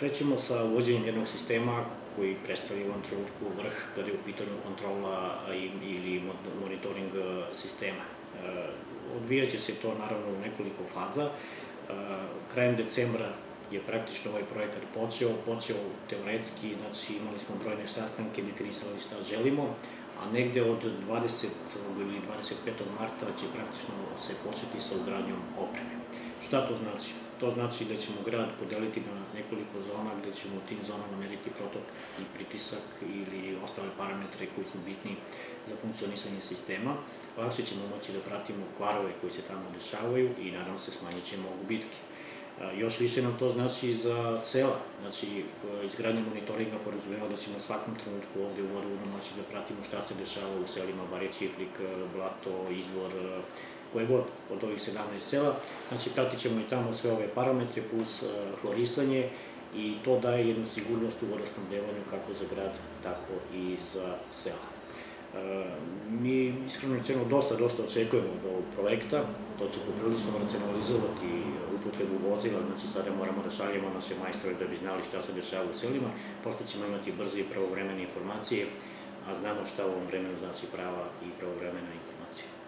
krećemo sa uvođenjem jednog sistema koji predstavlja u ovom trenutku vrh kada je u pitanju kontrola ili monitoring sistema. Odvijaće se to naravno u nekoliko faza. Krajem decembra je praktično ovaj projekat počeo, počeo teoretski, znači imali smo brojne sastanke, definisali šta želimo, a negde od 20. ili 25. marta će praktično se početi sa ugradnjom opreme. Šta to znači? To znači da ćemo grad podeliti na nekoliko zona gde ćemo u tim zonama meriti protok i pritisak ili ostale parametre koji su bitni za funkcionisanje sistema. Lakše ćemo moći da pratimo kvarove koji se tamo dešavaju i naravno se smanjit ćemo gubitke. Još više nam to znači za sela, znači izgradnje monitoringa porazumeva da ćemo na svakom trenutku ovde u vodovodnom moći da pratimo šta se dešava u selima Barje Čiflik, Blato, Izvor, koje god od ovih 17 sela. Znači pratit ćemo i tamo sve ove parametre plus hlorisanje i to daje jednu sigurnost u vodosnabdevanju kako za grad, tako i za sela. Mi, iskreno rečeno, dosta, dosta očekujemo od ovog projekta. To će poprilično racionalizovati upotrebu vozila, znači sada moramo da šaljemo naše majstore da bi znali šta se dešava u selima, posle ćemo imati brze i pravovremene informacije, a znamo šta u ovom vremenu znači prava i pravovremena informacija.